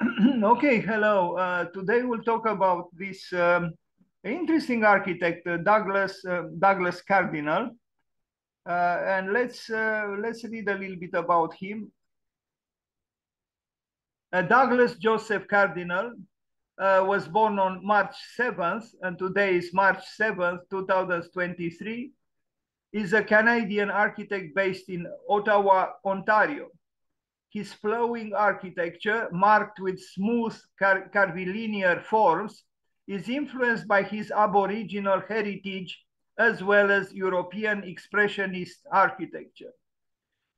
okay, hello. Uh, today we'll talk about this um, interesting architect, uh, Douglas uh, Douglas Cardinal, uh, and let's uh, let's read a little bit about him. Uh, Douglas Joseph Cardinal was born on March 7th, and today is March 7th, 2023. Is a Canadian architect based in Ottawa, Ontario. His flowing architecture, marked with smooth curvilinear forms, is influenced by his aboriginal heritage as well as European expressionist architecture.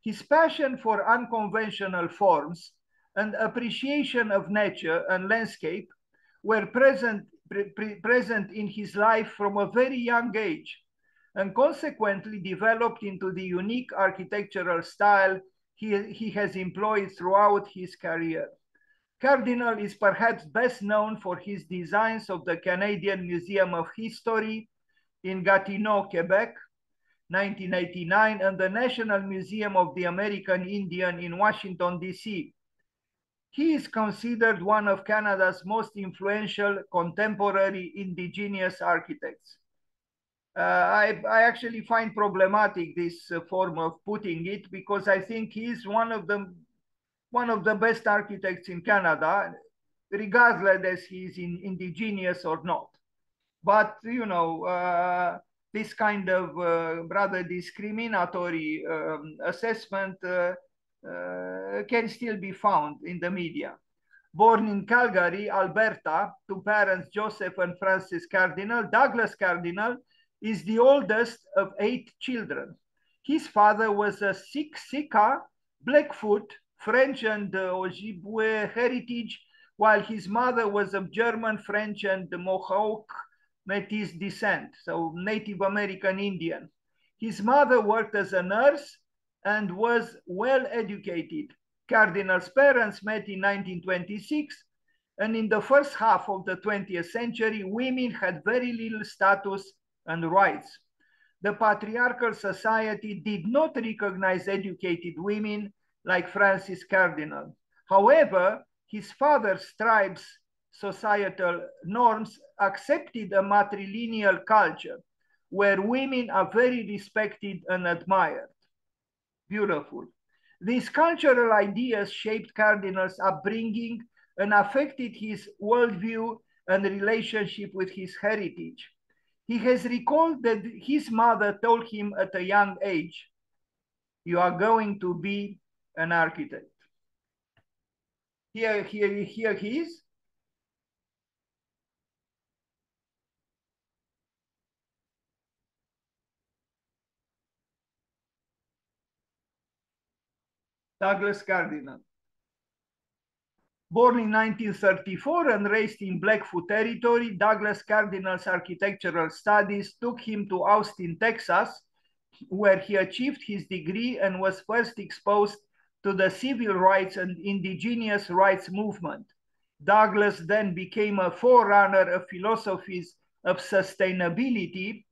His passion for unconventional forms and appreciation of nature and landscape were present, pre present in his life from a very young age and consequently developed into the unique architectural style he, he has employed throughout his career. Cardinal is perhaps best known for his designs of the Canadian Museum of History in Gatineau, Quebec, 1989, and the National Museum of the American Indian in Washington, D.C. He is considered one of Canada's most influential contemporary indigenous architects. Uh, I, I actually find problematic this uh, form of putting it because I think he's one of the one of the best architects in Canada, regardless as he's in, indigenous or not. But you know, uh, this kind of uh, rather discriminatory um, assessment uh, uh, can still be found in the media. Born in Calgary, Alberta, to parents Joseph and Frances Cardinal, Douglas Cardinal is the oldest of eight children. His father was a Siksika, Blackfoot, French and uh, Ojibwe heritage, while his mother was of German, French, and Mohawk Métis descent, so Native American Indian. His mother worked as a nurse and was well educated. Cardinal's parents met in 1926, and in the first half of the 20th century, women had very little status and rights. The patriarchal society did not recognize educated women like Frances Cardinal. However, his father's tribe's societal norms accepted a matrilineal culture where women are very respected and admired. Beautiful. These cultural ideas shaped Cardinal's upbringing and affected his worldview and relationship with his heritage. He has recalled that his mother told him at a young age, you are going to be an architect. Here, here, here he is. Douglas Cardinal. Born in 1934 and raised in Blackfoot territory, Douglas Cardinal's architectural studies took him to Austin, Texas, where he achieved his degree and was first exposed to the civil rights and indigenous rights movement. Douglas then became a forerunner of philosophies of sustainability,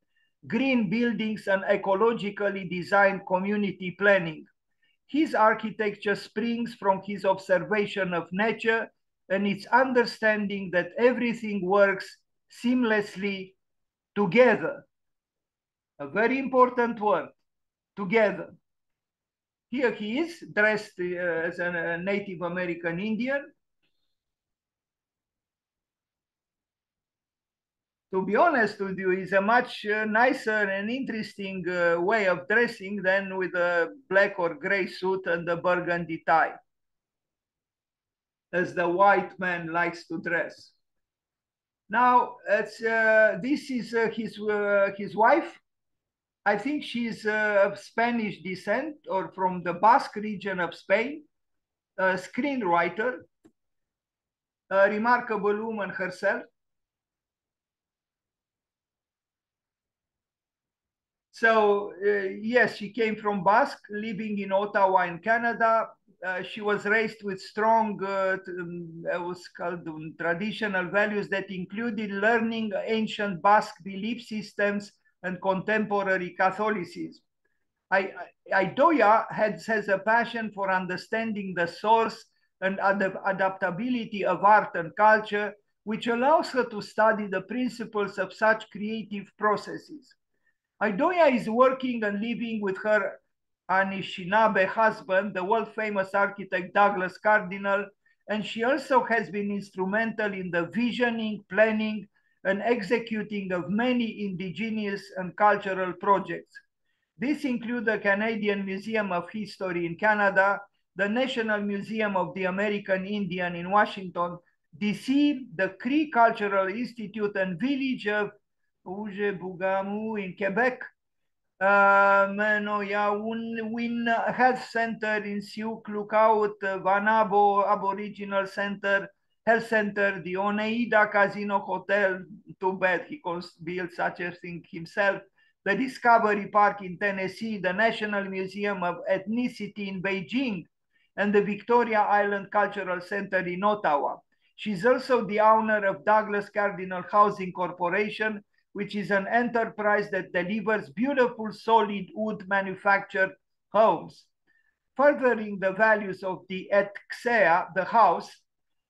green buildings, and ecologically designed community planning. His architecture springs from his observation of nature and its understanding that everything works seamlessly together. A very important word, together. Here he is, dressed uh, as a Native American Indian. To be honest with you, is a much uh, nicer and interesting uh, way of dressing than with a black or gray suit and a burgundy tie, as the white man likes to dress. Now, uh, this is his, his wife. I think she's of Spanish descent or from the Basque region of Spain, a screenwriter, a remarkable woman herself. So uh, yes, she came from Basque, living in Ottawa in Canada. Uh, she was raised with strong, uh, um, was called um, traditional values that included learning ancient Basque belief systems and contemporary Catholicism. I, I, has, has a passion for understanding the source and ad adaptability of art and culture, which allows her to study the principles of such creative processes. Aidoya is working and living with her Anishinaabe husband, the world famous architect Douglas Cardinal, and she also has been instrumental in the visioning, planning, and executing of many indigenous and cultural projects. These include the Canadian Museum of History in Canada, the National Museum of the American Indian in Washington, DC, the Cree Cultural Institute and Village of Oujé-Bougoumou in Quebec, uh, un Win Health Center in Sioux Lookout, Vanabo Aboriginal Center, Health Center, the Oneida Casino Hotel, too bad he built such a thing himself, the Discovery Park in Tennessee, the National Museum of Ethnicity in Beijing, and the Victoria Island Cultural Center in Ottawa. She's also the owner of Douglas Cardinal Housing Corporation, which is an enterprise that delivers beautiful solid wood manufactured homes. Furthering the values of the Etxea, the house,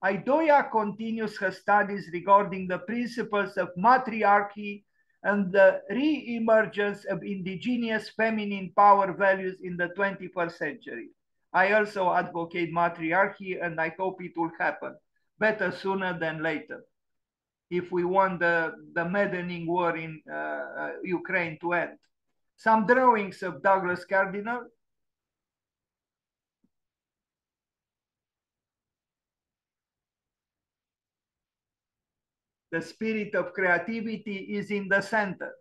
Aidoya continues her studies regarding the principles of matriarchy and the re-emergence of indigenous feminine power values in the 21st century. I also advocate matriarchy and I hope it will happen better sooner than later if we want the, the maddening war in uh, uh, Ukraine to end. Some drawings of Douglas Cardinal. The spirit of creativity is in the center.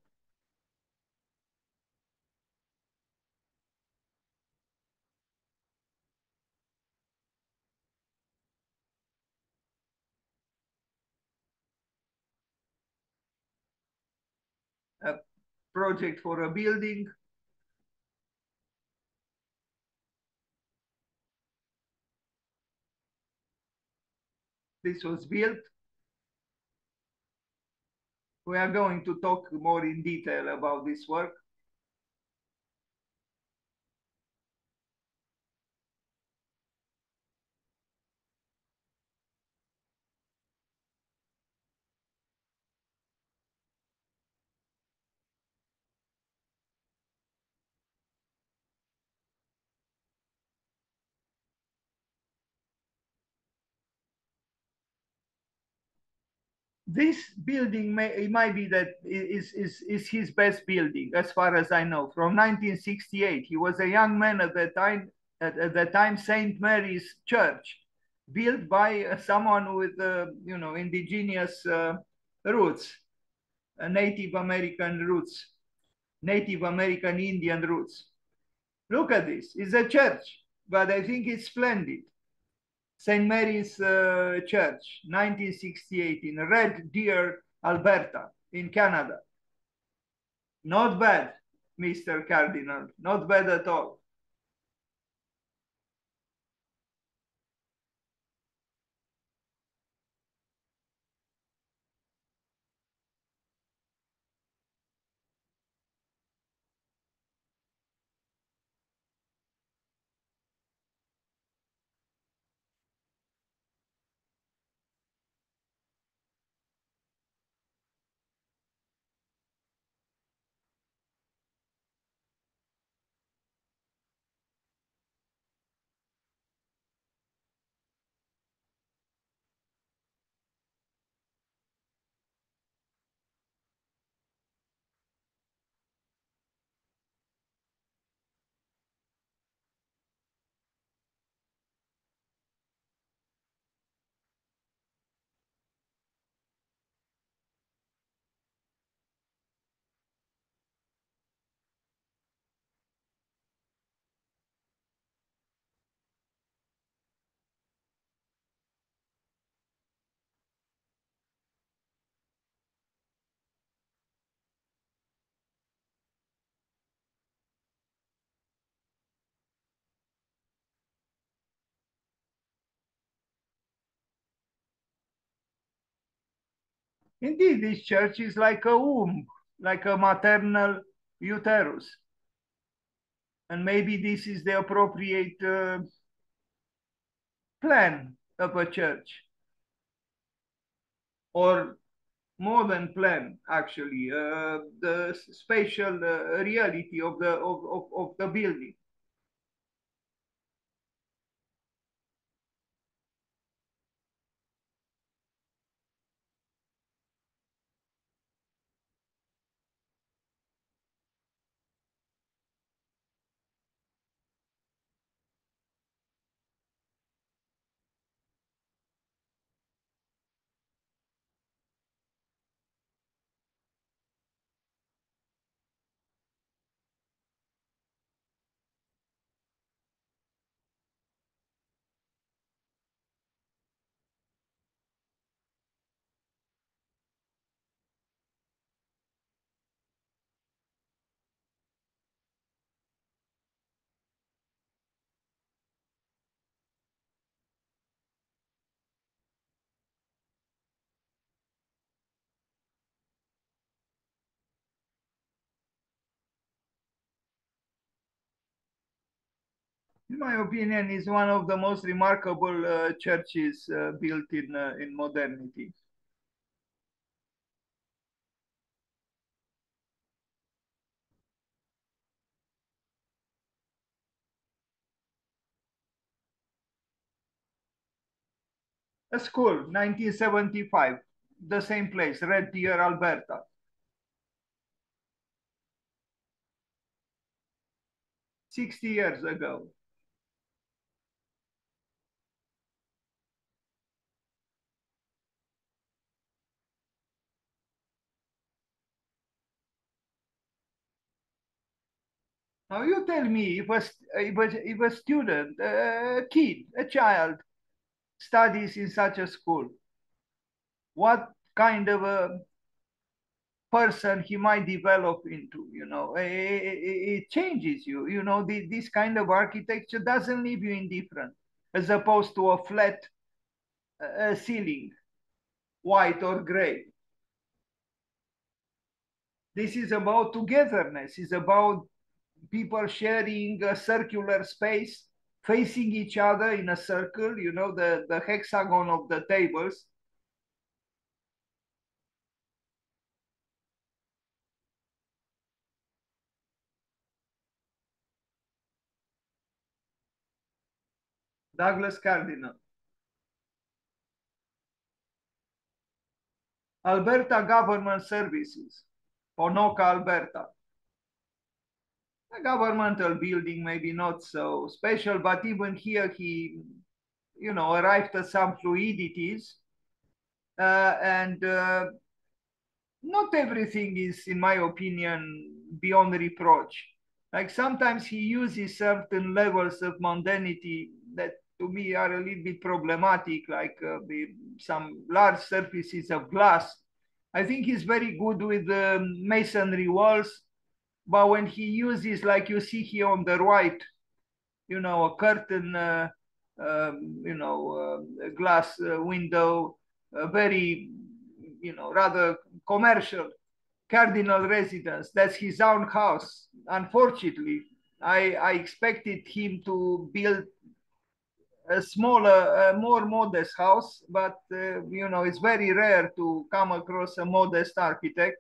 Project for a building. This was built. We are going to talk more in detail about this work. This building may it might be that is is is his best building as far as I know. From 1968, he was a young man at the time at, at the time Saint Mary's Church, built by uh, someone with uh, you know indigenous uh, roots, uh, Native American roots, Native American Indian roots. Look at this. It's a church, but I think it's splendid. St. Mary's uh, Church, 1968 in Red Deer, Alberta, in Canada. Not bad, Mr. Cardinal, not bad at all. Indeed, this church is like a womb, like a maternal uterus. And maybe this is the appropriate uh, plan of a church or more than plan actually uh, the spatial uh, reality of the of, of, of the building in my opinion, is one of the most remarkable uh, churches uh, built in uh, in modernity. A school, 1975, the same place, Red Deer, Alberta. Sixty years ago. Now you tell me if a, if a, if a student, a kid, a child studies in such a school, what kind of a person he might develop into, you know, it, it, it changes you, you know, the, this kind of architecture doesn't leave you indifferent as opposed to a flat uh, ceiling, white or gray. This is about togetherness, it's about people sharing a circular space, facing each other in a circle, you know, the, the hexagon of the tables. Douglas Cardinal. Alberta Government Services, Ponoka, Alberta a governmental building, maybe not so special, but even here he, you know, arrived at some fluidities. Uh, and uh, not everything is, in my opinion, beyond reproach. Like sometimes he uses certain levels of mundanity that to me are a little bit problematic, like uh, some large surfaces of glass. I think he's very good with um, masonry walls but when he uses, like you see here on the right, you know, a curtain, uh, um, you know, uh, glass uh, window, a very, you know, rather commercial cardinal residence. That's his own house. Unfortunately, I, I expected him to build a smaller, a more modest house, but uh, you know, it's very rare to come across a modest architect.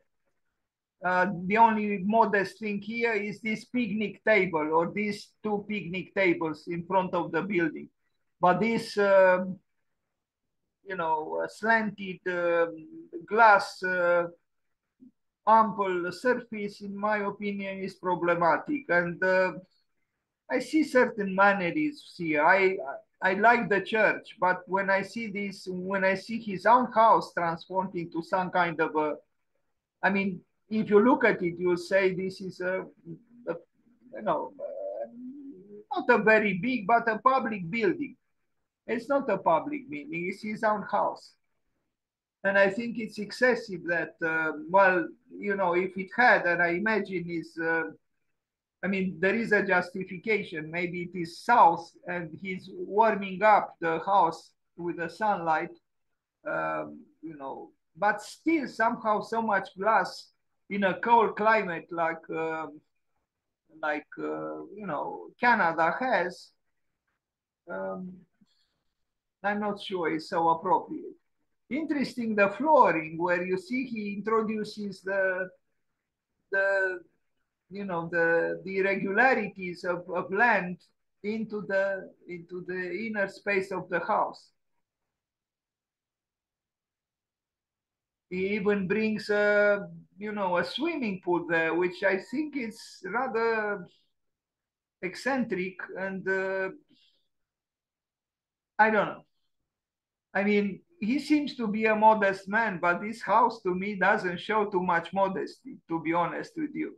Uh, the only modest thing here is this picnic table or these two picnic tables in front of the building. But this, um, you know, slanted um, glass uh, ample surface, in my opinion, is problematic. And uh, I see certain mannerisms here. I, I like the church, but when I see this, when I see his own house transformed into some kind of a, I mean, if you look at it, you'll say this is a, a you know, uh, not a very big, but a public building. It's not a public building, it's his own house. And I think it's excessive that, uh, well, you know, if it had, and I imagine is, uh, I mean, there is a justification. Maybe it is south and he's warming up the house with the sunlight, um, you know, but still somehow so much glass in a cold climate like uh, like uh, you know Canada has, um, I'm not sure it's so appropriate. Interesting, the flooring where you see he introduces the the you know the the irregularities of, of land into the into the inner space of the house. He even brings a you know a swimming pool there, which I think is rather eccentric and uh, I don't know. I mean, he seems to be a modest man, but this house to me doesn't show too much modesty, to be honest with you.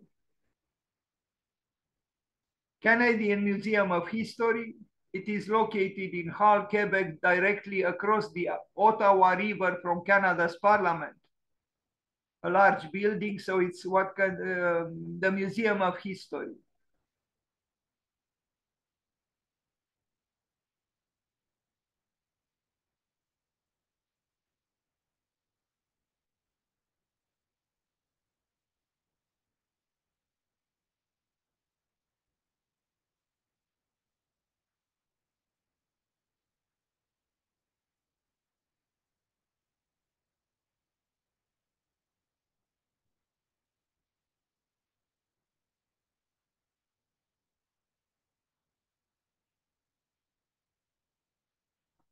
Canadian Museum of History. It is located in Hull, Quebec, directly across the Ottawa River from Canada's Parliament. A large building, so it's what can, uh, the Museum of History.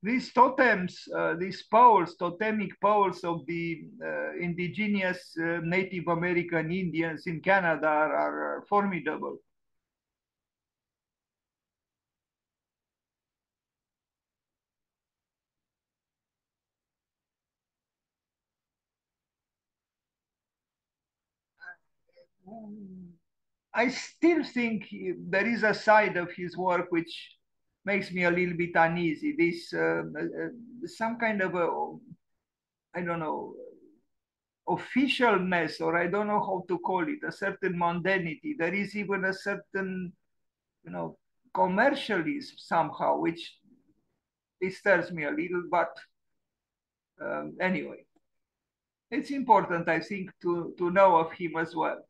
These totems, uh, these poles, totemic poles of the uh, indigenous uh, Native American Indians in Canada are, are formidable. I still think there is a side of his work which makes me a little bit uneasy. This uh, uh, some kind of a, I don't know, officialness, or I don't know how to call it, a certain mundanity. There is even a certain, you know, commercialism somehow, which disturbs me a little. But um, anyway, it's important, I think, to to know of him as well.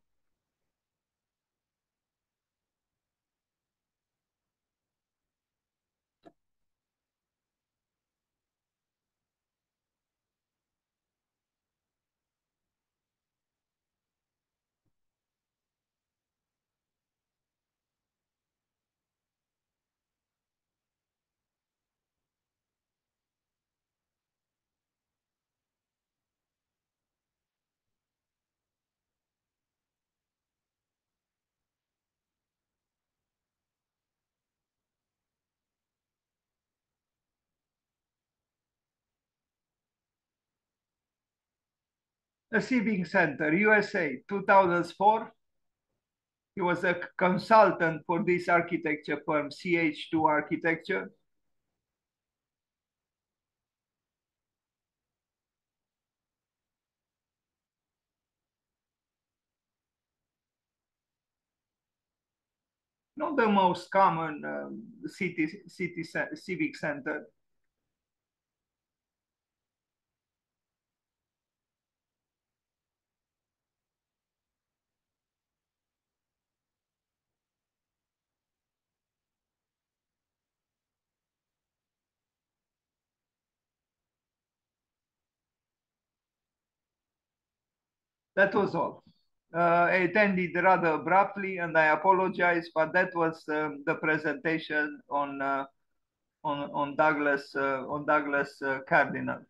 Civic Center, USA, 2004. He was a consultant for this architecture firm, CH2 Architecture. Not the most common um, city, city civic center. That was all. Uh, it ended rather abruptly, and I apologize, but that was um, the presentation on uh, on on Douglas uh, on Douglas uh, Cardinal.